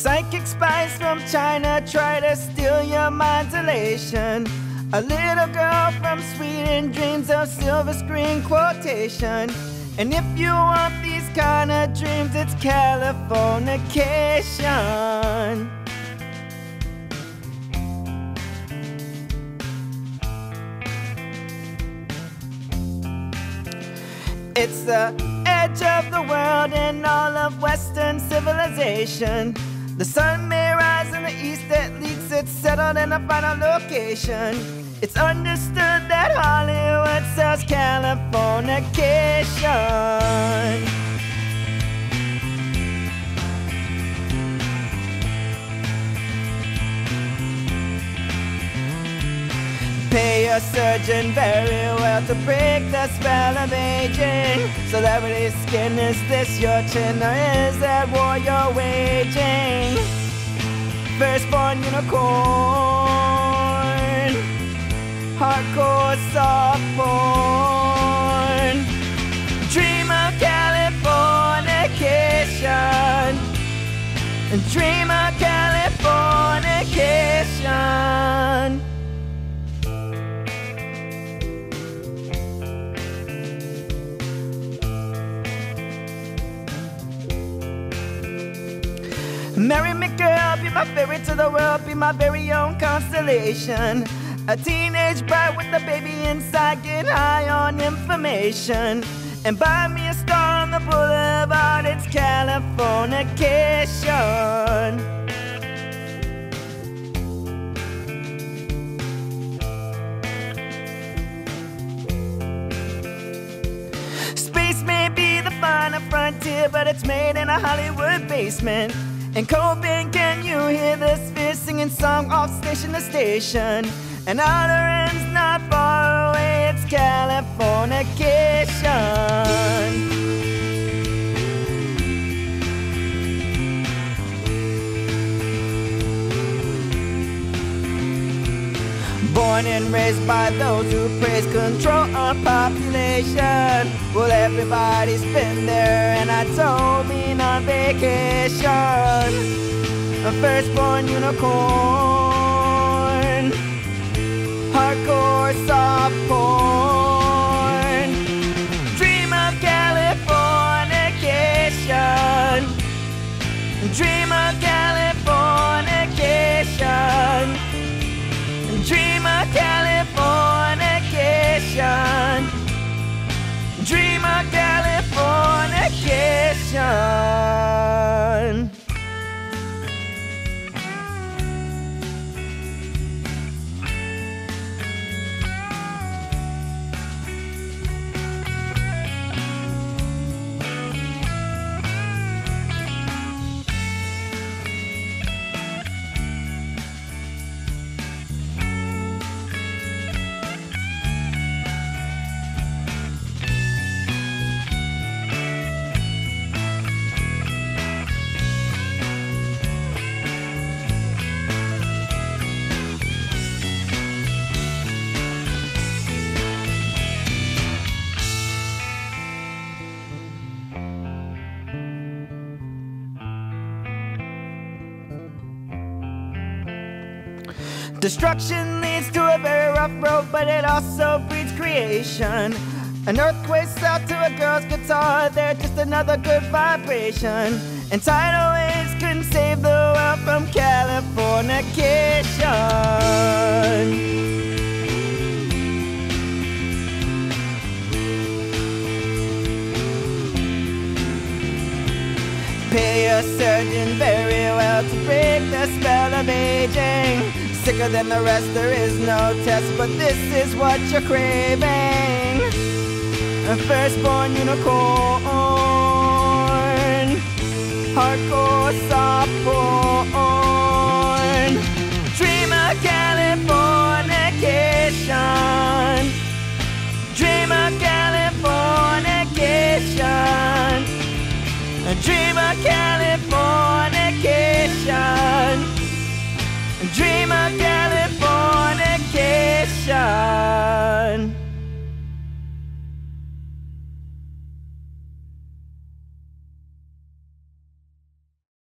psychic spies from China try to steal your mind's elation. A little girl from Sweden dreams of silver screen quotation. And if you want these kind of dreams, it's Californication. It's the edge of the world and all of Western civilization. The sun may rise in the east, at least it's settled in a final location. It's understood that Hollywood sells Californication. Your surgeon very well to break the spell of aging. Celebrity skin, is this your chin or is that war you're waging? Firstborn unicorn, hardcore soft. Marry me, girl, be my fairy to the world, be my very own constellation. A teenage bride with a baby inside, get high on information. And buy me a star on the boulevard, it's Californication. Space may be the final frontier, but it's made in a Hollywood basement. And Cobain you hear the sphere singing song off station to station? And Alderaan's not far away, it's Californication. Born and raised by those who praise control of population. Well, everybody's been there, and I don't mean on vacation. Firstborn unicorn, hardcore soft porn. Dream of Californication. Dream of Californication. Dream of Californication. Dream of Californication. Destruction leads to a very rough road, but it also breeds creation. An earthquake out to a girl's guitar, they're just another good vibration. And tidal waves couldn't save the world from Californication. Pay a surgeon very well to break the spell of aging. Sicker than the rest, there is no test, but this is what you're craving. A firstborn unicorn, hardcore soft porn. Dream of Californication. Dream of Californication. A dream